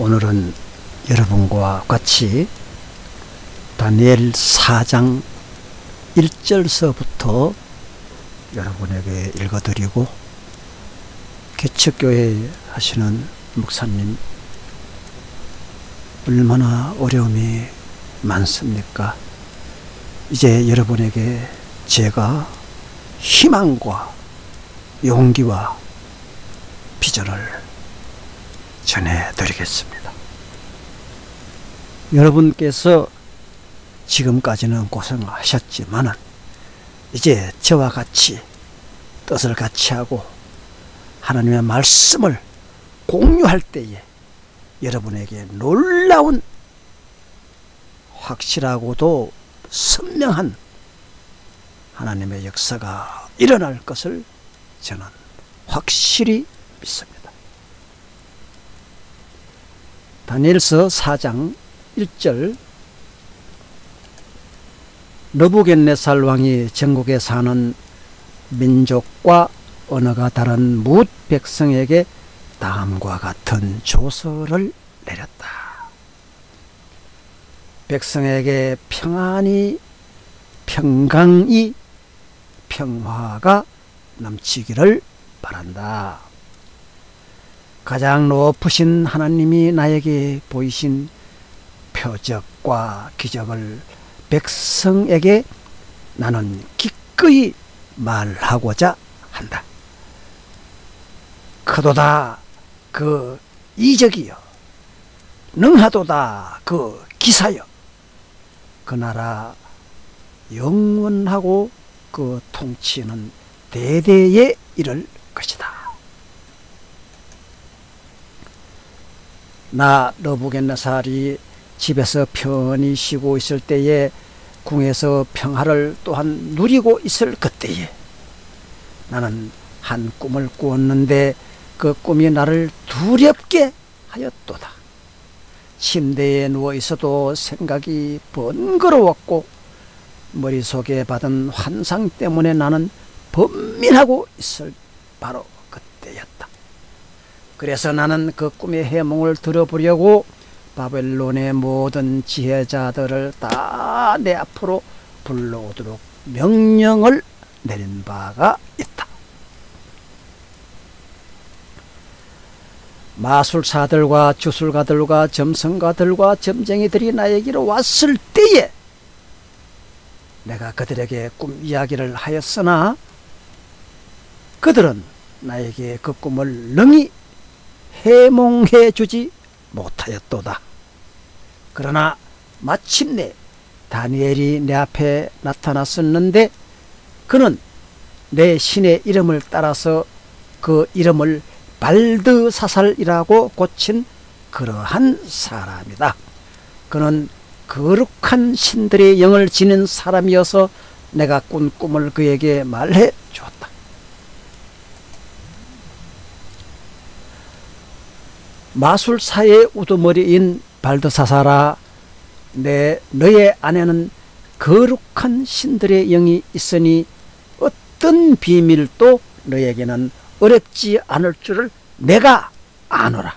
오늘은 여러분과 같이 다니엘 4장 1절서부터 여러분에게 읽어드리고 개척교회 하시는 목사님 얼마나 어려움이 많습니까? 이제 여러분에게 제가 희망과 용기와 비전을 전해드리겠습니다. 여러분께서 지금까지는 고생하셨지만 이제 저와 같이 뜻을 같이 하고 하나님의 말씀을 공유할 때에 여러분에게 놀라운 확실하고도 선명한 하나님의 역사가 일어날 것을 저는 확실히 믿습니다. 다니엘서 4장 1절 너부겐네살 왕이 전국에 사는 민족과 언어가 다른 뭇 백성에게 다음과 같은 조서를 내렸다. 백성에게 평안이 평강이 평화가 넘치기를 바란다. 가장 높으신 하나님이 나에게 보이신 표적과 기적을 백성에게 나는 기꺼이 말하고자 한다. 크도다 그 이적이여 능하도다 그 기사여 그 나라 영원하고 그 통치는 대대에 이를 것이다. 나 너부겐나살이 집에서 편히 쉬고 있을 때에 궁에서 평화를 또한 누리고 있을 그때에 나는 한 꿈을 꾸었는데 그 꿈이 나를 두렵게 하였도다. 침대에 누워 있어도 생각이 번거로웠고 머릿속에 받은 환상 때문에 나는 번민하고 있을 바로 그때였다. 그래서 나는 그 꿈의 해몽을 들어보려고 바벨론의 모든 지혜자들을 다 내 앞으로 불러오도록 명령을 내린 바가 있다. 마술사들과 주술가들과 점성가들과 점쟁이들이 나에게로 왔을 때에 내가 그들에게 꿈 이야기를 하였으나 그들은 나에게 그 꿈을 능히 해몽해 주지 못하였도다. 그러나 마침내 다니엘이 내 앞에 나타났었는데 그는 내 신의 이름을 따라서 그 이름을 발드사살이라고 고친 그러한 사람이다. 그는 거룩한 신들의 영을 지닌 사람이어서 내가 꾼 꿈을 그에게 말해 주었다. 마술사의 우두머리인 발드사사라 내 너의 안에는 거룩한 신들의 영이 있으니 어떤 비밀도 너에게는 어렵지 않을 줄을 내가 아노라.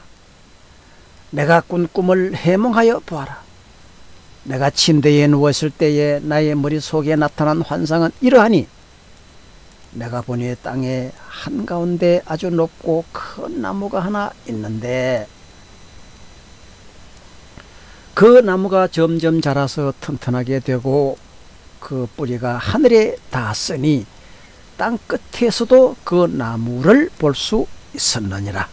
내가 꾼 꿈을 해몽하여 보아라. 내가 침대에 누웠을 때에 나의 머릿속에 나타난 환상은 이러하니 내가 보니 땅의 한가운데 아주 높고 큰 나무가 하나 있는데 그 나무가 점점 자라서 튼튼하게 되고 그 뿌리가 하늘에 닿았으니 땅 끝에서도 그 나무를 볼 수 있었느니라.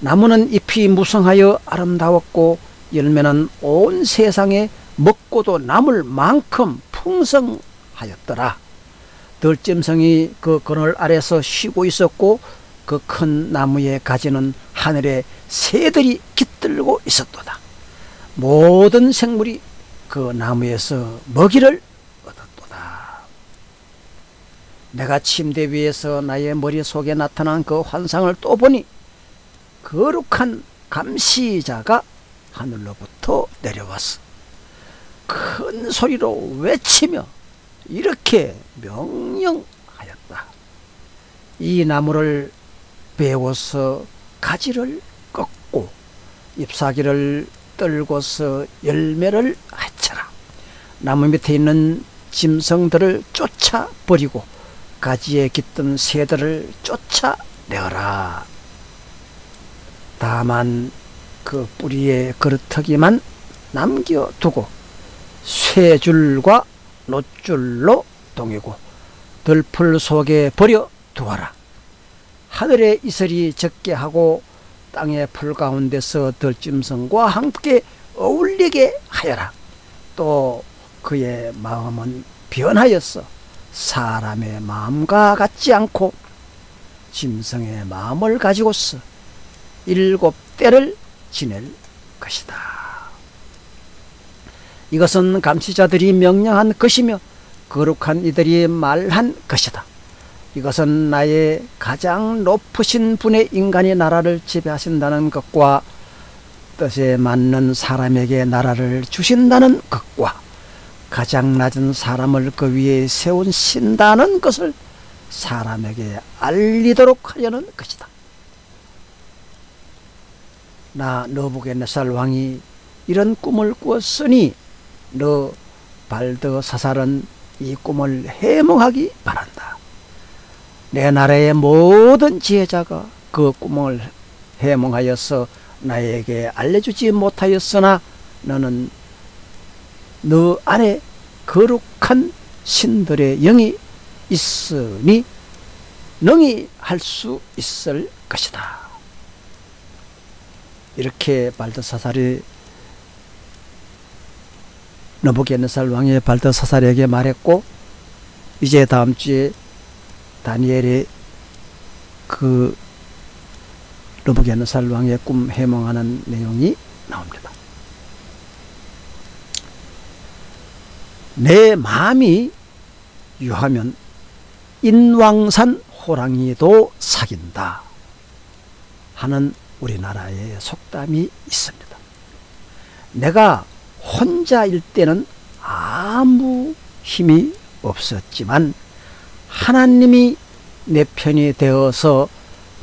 나무는 잎이 무성하여 아름다웠고 열매는 온 세상에 먹고도 남을 만큼 풍성하였더라. 들짐승이 그 그늘 아래서 쉬고 있었고 그 큰 나무의 가지는 하늘에 새들이 깃들고 있었도다. 모든 생물이 그 나무에서 먹이를 얻었도다. 내가 침대 위에서 나의 머릿속에 나타난 그 환상을 또 보니 거룩한 감시자가 하늘로부터 내려왔어. 큰 소리로 외치며 이렇게 명 령하였다. 이 나무를 베어서 가지를 꺾고 잎사귀를 떨고서 열매를 해쳐라. 나무 밑에 있는 짐승들을 쫓아 버리고 가지에 깃든 새들을 쫓아내어라. 다만 그 뿌리에 그릇터기만 남겨두고 쇠줄과 노줄로 동이고 들풀 속에 버려 두어라. 하늘의 이슬이 적게 하고 땅의 풀 가운데서 들짐승과 함께 어울리게 하여라. 또 그의 마음은 변하였어. 사람의 마음과 같지 않고 짐승의 마음을 가지고서 일곱 때를 지낼 것이다. 이것은 감시자들이 명령한 것이며 거룩한 이들이 말한 것이다. 이것은 나의 가장 높으신 분의 인간이 나라를 지배하신다는 것과 뜻에 맞는 사람에게 나라를 주신다는 것과 가장 낮은 사람을 그 위에 세운신다는 것을 사람에게 알리도록 하려는 것이다. 나 너부갓네살 왕이 이런 꿈을 꾸었으니 너 발더 사살은 이 꿈을 해몽하기 바란다. 내 나라의 모든 지혜자가 그 꿈을 해몽하여서 나에게 알려주지 못하였으나 너는 너 안에 거룩한 신들의 영이 있으니 능히 할 수 있을 것이다. 이렇게 발드사살이 너부갓네살 왕의 발드사살에게 말했고 이제 다음 주에 다니엘의 그 너부갓네살 왕의 꿈 해몽하는 내용이 나옵니다. 내 마음이 유하면 인왕산 호랑이도 사귄다 하는 우리나라의 속담이 있습니다. 내가 혼자일 때는 아무 힘이 없었지만 하나님이 내 편이 되어서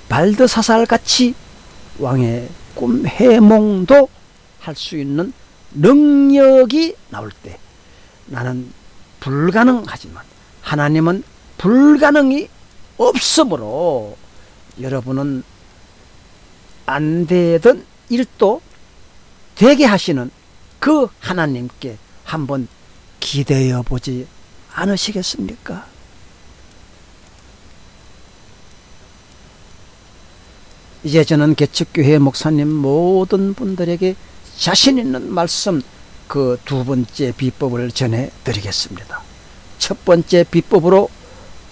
발드사살같이 왕의 꿈 해몽도 할 수 있는 능력이 나올 때 나는 불가능하지만 하나님은 불가능이 없으므로 여러분은 안 되던 일도 되게 하시는 그 하나님께 한번 기대어 보지 않으시겠습니까? 이제 저는 개척교회 목사님 모든 분들에게 자신 있는 말씀 그 두 번째 비법을 전해 드리겠습니다. 첫 번째 비법으로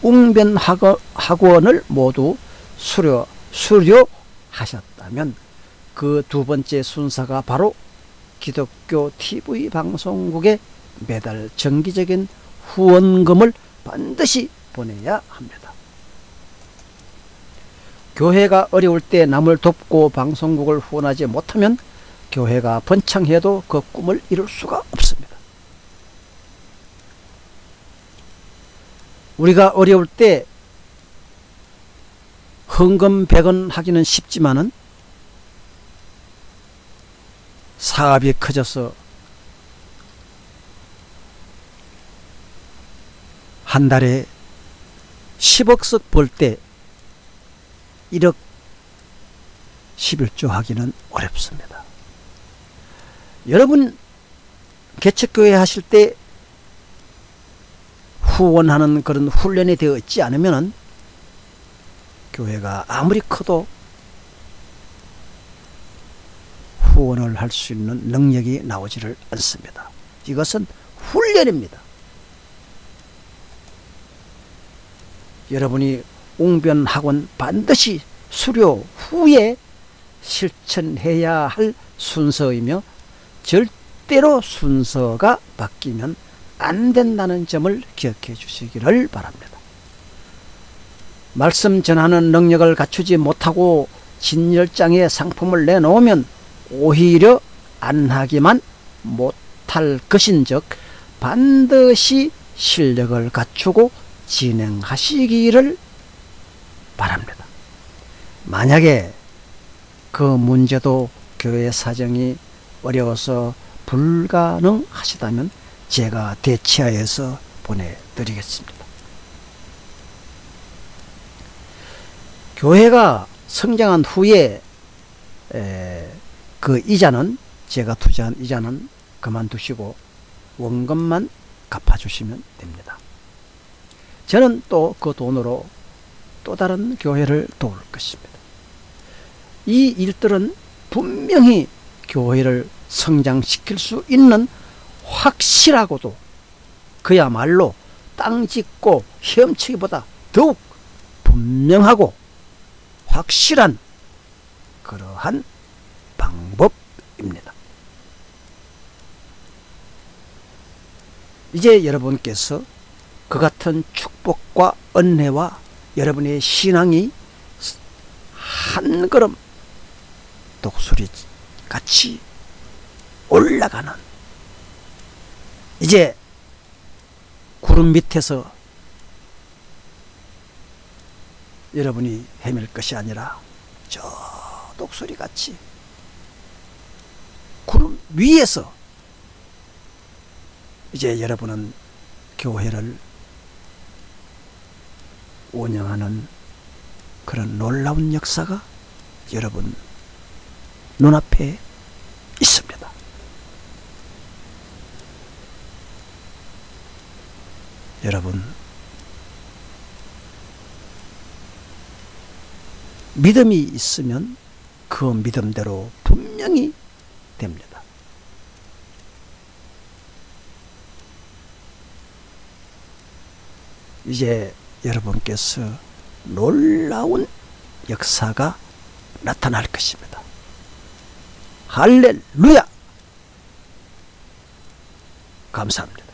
웅변 학원을 모두 수료, 수료하셨다면 그 두 번째 순서가 바로 기독교 TV 방송국에 매달 정기적인 후원금을 반드시 보내야 합니다. 교회가 어려울 때 남을 돕고 방송국을 후원하지 못하면 교회가 번창해도 그 꿈을 이룰 수가 없습니다. 우리가 어려울 때 헌금 100원 하기는 쉽지만은 사업이 커져서 한 달에 10억씩 벌 때 1억 11조 하기는 어렵습니다. 여러분 개척교회 하실 때 후원하는 그런 훈련이 되어 있지 않으면 교회가 아무리 커도 후원을 할 수 있는 능력이 나오지를 않습니다. 이것은 훈련입니다. 여러분이 웅변 학원 반드시 수료 후에 실천해야 할 순서이며 절대로 순서가 바뀌면 안 된다는 점을 기억해 주시기를 바랍니다. 말씀 전하는 능력을 갖추지 못하고 진열장에 상품을 내놓으면 오히려 안 하기만 못할 것인즉 반드시 실력을 갖추고 진행하시기를 바랍니다. 만약에 그 문제도 교회 사정이 어려워서 불가능하시다면 제가 대치하여서 보내드리겠습니다. 교회가 성장한 후에 그 이자는 제가 투자한 이자는 그만두시고 원금만 갚아주시면 됩니다. 저는 또 그 돈으로 또 다른 교회를 도울 것입니다. 이 일들은 분명히 교회를 성장시킬 수 있는 확실하고도 그야말로 땅 짓고 헤엄치기보다 더욱 분명하고 확실한 그러한 입니다. 이제 여러분께서 그 같은 축복과 은혜와 여러분의 신앙이 한 걸음 독수리 같이 올라가는 이제 구름 밑에서 여러분이 헤맬 것이 아니라 저 독수리 같이 구름 위에서 이제 여러분은 교회를 운영하는 그런 놀라운 역사가 여러분 눈앞에 있습니다. 여러분, 믿음이 있으면 그 믿음대로 분명히 됩니다. 이제 여러분께서 놀라운 역사가 나타날 것입니다. 할렐루야! 감사합니다.